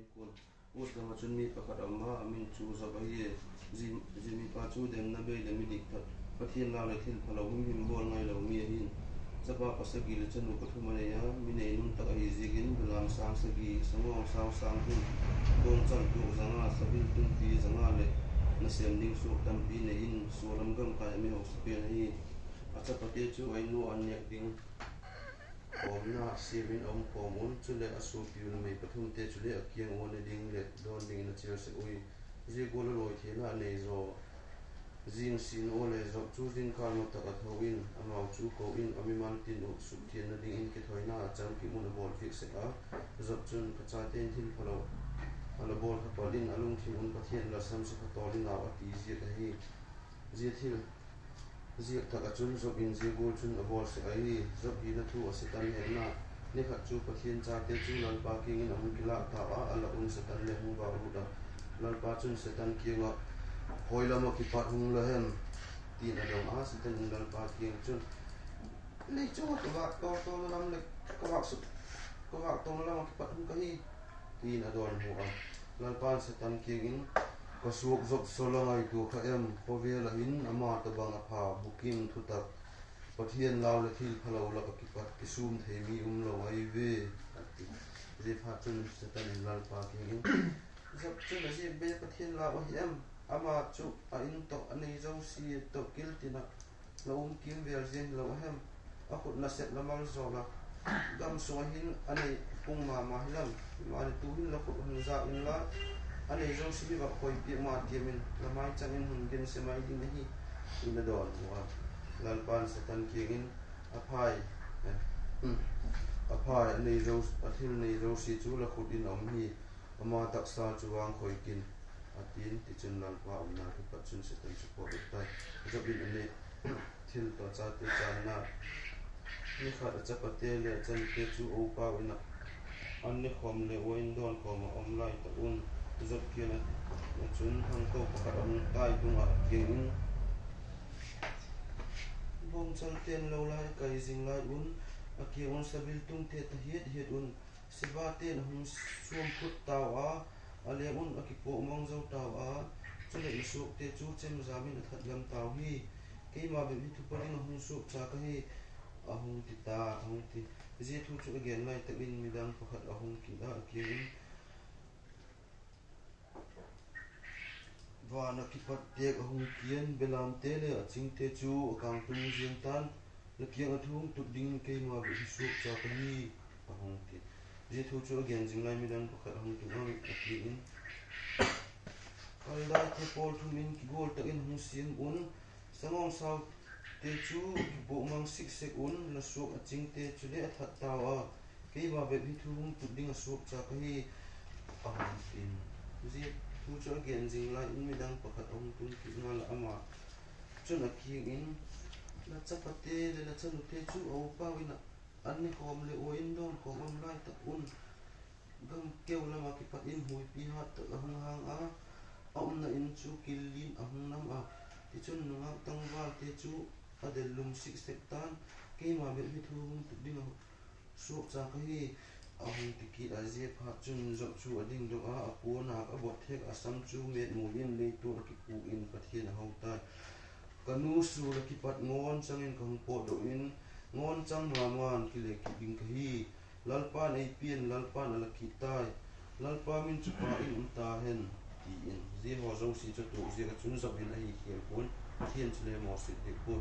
يكون وشلما جنمي فقد أما من جوزة بيه زمي باتو دم نبي لم يدكت فتين لا لتين فلوهم هم بول ناي لهم يهين زبا قصقي لجنو كتمنيا من اينون تقهي زيجين بلام سام سقي سمو سام سام هون دون جان دو زنا سبيل دون تي زنا لي نسيم دين سوق تم بي نين سولم غم قائمي أو سبيل هي أتفقيت شو أينو أن يكدين zanga om na sirin om pomun chu le asu pi nu mai pathum te chu le akiang on ding le don ding na chiar se ui je gol loi the na nei zo zing sin o le zo chu din no ta ka thawin amau chu ko in ami man tin u su thien na ding in ke thoina chang ki mun bol fix se ka zo chun ka cha ten thin phalo ala bol ka polin alung thim un pathian la sam se ka tolin a ati zia ka hi zia thil zia taka chun zok in zia gol chun a bol se ai zok hi na thu a se tan he na ni kha chu pathian cha te chu lal pa king in amu kila ta a ala un se tan le mu ba ru da lal pa chun se tan ki nga hoi lama ki pat hung la hen tin a dong a se tan lal pa king chun le chu ka ba to to lam le ka ba su ka ba to lam ki pat hung ka hi tin a don mu a lal pa se tan king in ka suok zok solang ai tu kha em ko ve la hin ama ta bang a pha, booking thu tak. Pathian lao le thil phalo la ka kipat kisum ki the mi um lo ai ve. Je pha chun se ta tan lal pa king in zap chun la je be pathian lao hi em, ama chu a in to ani zo si e to kil tina lo um kim ver zen lo hem, a khut na set la mal zo la. Gam so hin ani pung ma ma hilam ma ni tu hin la khut hun za in la. อันนี้จงสิบว่าคอยเปียมาเดียมินละไม่จังอินหุ่นกินเสมายดินนี่อินดอนหัวลาลปานสตันเกียงอินอภัยอภัยอันนี้เราอธิมในเราสีจูละขุดอินอมีอมาตักซาจูวางคอยกินอาทินติจุนลาลปาอุนาทุปัจจุบันสตันจุปอิตไตจะบินอันนี้ทิ้ต่อจาติจานานี่ขาดจะปฏิเลจันเตจูโอปาวินะอันนี้คอมเลวอินดอนคอมอมไลตะอุน giúp kia chun hang to pa ka om tai tung a ki in bong chal ten lo lai kai jing lai un a ki un sabil tung te ta hiet hiet un siba ten hung suam phut taw a ale un akipo mong zo taw a chule isu te chu chem zamin that lam tàu hi. Ke ma be thu pa ring hung su cha ka hi. A hùng ti ta hung ti je thu chu again lai ta in midang pakhat a hung ki da ki wana phipat tek ahung kian belam te le aching te chu akang tung jiang tan lakiang athung tuk ding ke ma bi su cha pani ahung te je thu chu again jing lai midang pakhat ahung tu ang akhi in kalda te pol thum in ki gol tak in hung sian un sangong sau te chu bo mang sik sek un la suak aching te chu le athat tawa ke ma be bi thu hung tuk ding a suak cha kahi ahung tin je thu chu again jing lai in mi đang ko khat hung tu ki na la ama chu na ki in la cha pa te le la cha nu te chu o pa wina anh ấy khom le in don khom am lai ta un gam vâng, kêu la ma ki pat in hui pi hat ta hang hang a, om na in chu kilin a hung nam a. Ti chun nung ngak tang wal te chu ở del lum sik sek tan ke ma be mi thu hung tu ding su cha ka hi a hung ti ki a je chun zo chu a ding do a a pu na a bot thek a sam chu me mu in le tu ki pu in pathian a hau ta kanu su la ki pat ngon changin kang po do in ngon chang ma man ki le ki ding hi lalpa nei pian lalpa na la ki tai lalpa min chu pa in um ta hen ti in je ho zo si chu tu je ka chun zo bin ai hi pun thiên chu le mo si te pun